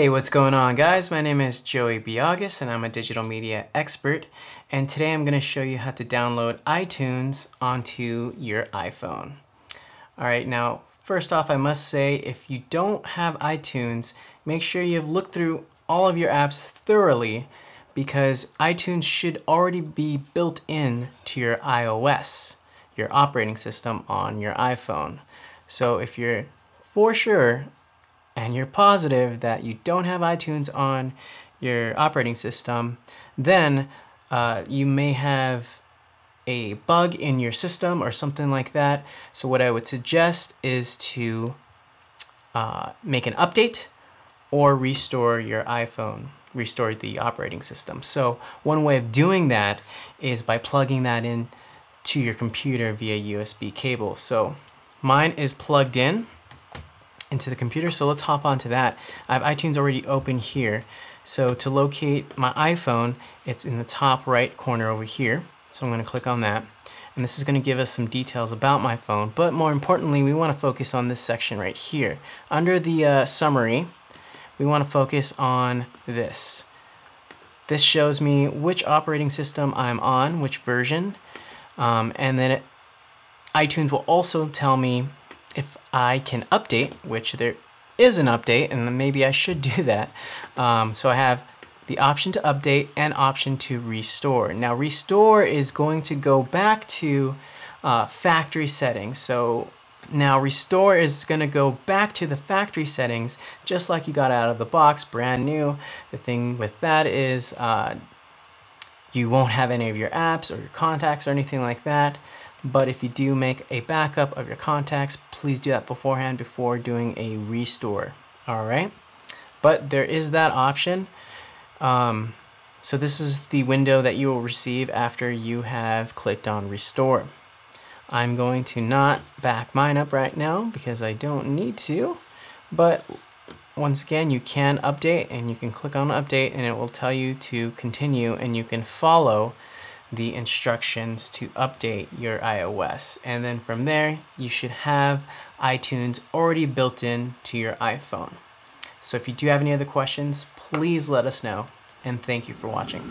Hey, what's going on guys? My name is Joey Biagas and I'm a digital media expert and today I'm going to show you how to download iTunes onto your iPhone. Alright, now first off I must say if you don't have iTunes, make sure you've looked through all of your apps thoroughly because iTunes should already be built in to your iOS, your operating system on your iPhone. So if you're for sure and you're positive that you don't have iTunes on your operating system, then uh, you may have a bug in your system or something like that. So what I would suggest is to uh, make an update or restore your iPhone, restore the operating system. So one way of doing that is by plugging that in to your computer via USB cable. So mine is plugged in into the computer. So let's hop onto that. I have iTunes already open here. So to locate my iPhone, it's in the top right corner over here. So I'm going to click on that. And this is going to give us some details about my phone. But more importantly, we want to focus on this section right here. Under the uh, summary, we want to focus on this. This shows me which operating system I'm on, which version. Um, and then it, iTunes will also tell me if I can update, which there is an update, and maybe I should do that. Um, so I have the option to update and option to restore. Now restore is going to go back to uh, factory settings. So now restore is going to go back to the factory settings just like you got out of the box, brand new. The thing with that is uh, you won't have any of your apps or your contacts or anything like that. But if you do make a backup of your contacts, please do that beforehand before doing a restore. All right. But there is that option. Um, so this is the window that you will receive after you have clicked on restore. I'm going to not back mine up right now because I don't need to, but once again, you can update and you can click on update and it will tell you to continue and you can follow the instructions to update your iOS. And then from there, you should have iTunes already built in to your iPhone. So if you do have any other questions, please let us know. And thank you for watching.